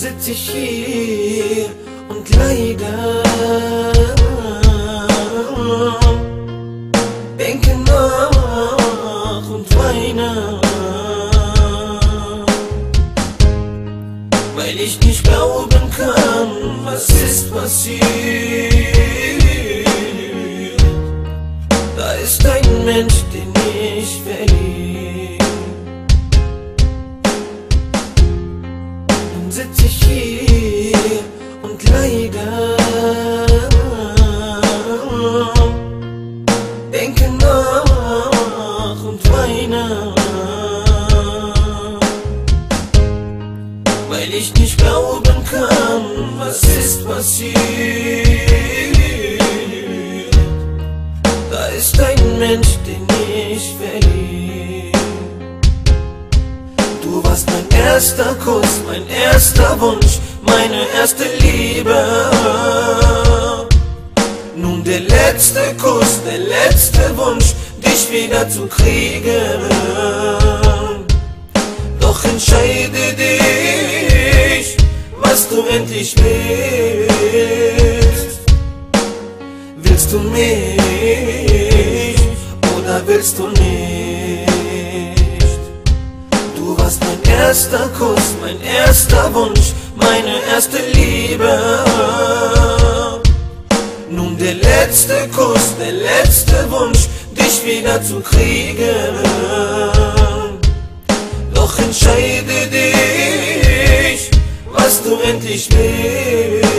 Sitz ich hier und leider denke nach und weine, weil ich nicht glauben kann, was ist passiert. Da ist ein Mensch, den ich verlieb. Denke nach und weine, weil ich nicht glauben kann, was ist passiert. Da ist ein Mensch, den ich verlieb. Du warst mein erster Kuss, mein erster Wunsch, meine erste Liebe. Der letzte Kuss, der letzte Wunsch, dich wieder zu kriegen. Doch entscheide dich, was du endlich willst. Willst du mich oder willst du nicht? Du warst mein erster Kuss, mein erster Wunsch, meine erste Liebe. Letzte Kuss, der letzte Wunsch, dich wieder zu kriegen. Doch entscheide dich, was du endlich willst.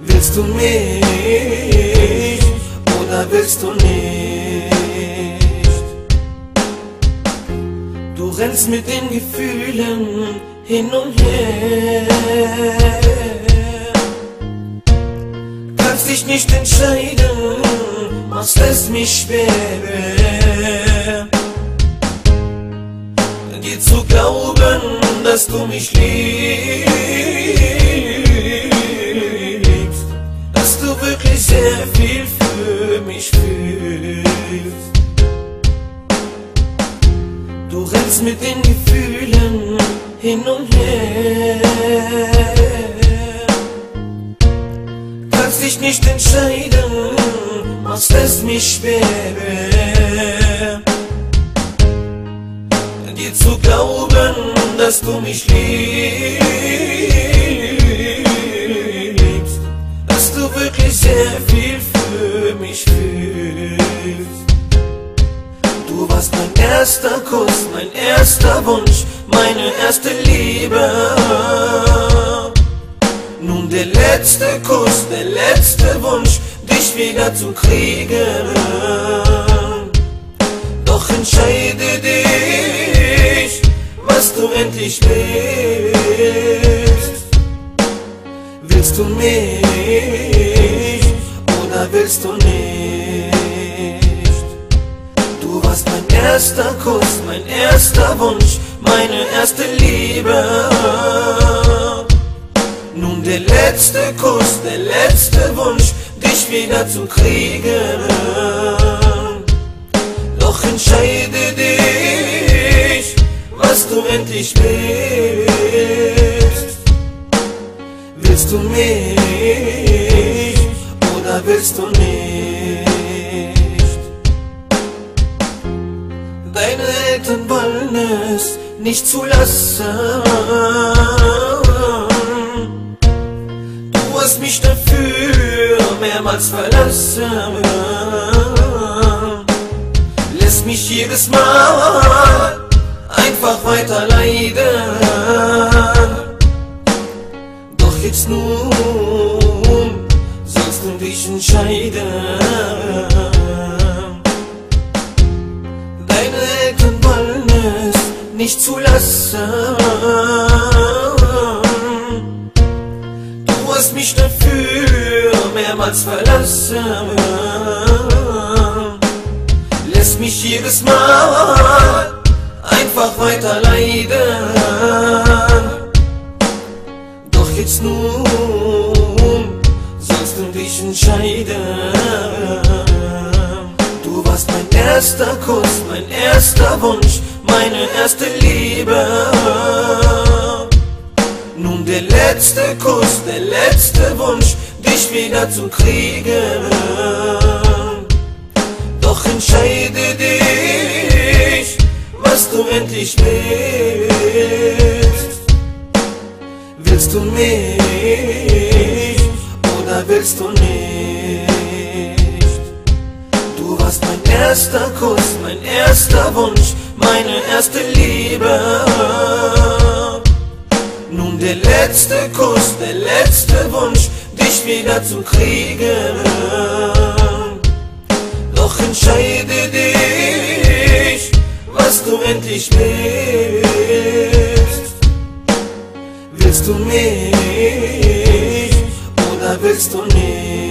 Willst du mich oder willst du nicht? Du rennst mit den Gefühlen hin und her. Dich nicht entscheiden, machst es mich schwer. Dir zu glauben, dass du mich liebst, dass du wirklich sehr viel für mich fühlst. Du rennst mit den Gefühlen hin und her. Dich nicht entscheiden, machst es mich schwer. Dir zu glauben, dass du mich liebst, dass du wirklich sehr viel für mich fühlst. Du warst mein erster Kuss, mein erster Wunsch, meine erste Liebe. Nun der letzte Kuss, der letzte Wunsch, dich wieder zu kriegen. Doch entscheide dich, was du endlich willst. Willst du mich oder willst du nicht? Du warst mein erster Kuss, mein erster Wunsch, meine erste Liebe. Nun der letzte Kuss, der letzte Wunsch, dich wieder zu kriegen. Doch entscheide dich, was du endlich willst. Willst du mich oder willst du nicht? Deine Eltern wollen es nicht zulassen. Mich dafür mehrmals verlassen. Lässt mich jedes Mal einfach weiter leiden. Doch jetzt nun sollst du dich entscheiden. Deine Eltern wollen es nicht zulassen. Hast mich dafür mehrmals verlassen. Lässt mich jedes Mal einfach weiter leiden. Doch jetzt nun sollst du dich entscheiden. Du warst mein erster Kuss, mein erster Wunsch, meine erste Liebe. Letzte Kuss, der letzte Wunsch, dich wieder zu kriegen. Doch entscheide dich, was du endlich willst. Willst du mich oder willst du nicht? Du warst mein erster Kuss, mein erster Wunsch, meine erste Liebe. Nun der letzte Kuss, der letzte Wunsch, dich wieder zu kriegen. Doch entscheide dich, was du endlich willst. Willst du mich oder willst du nicht?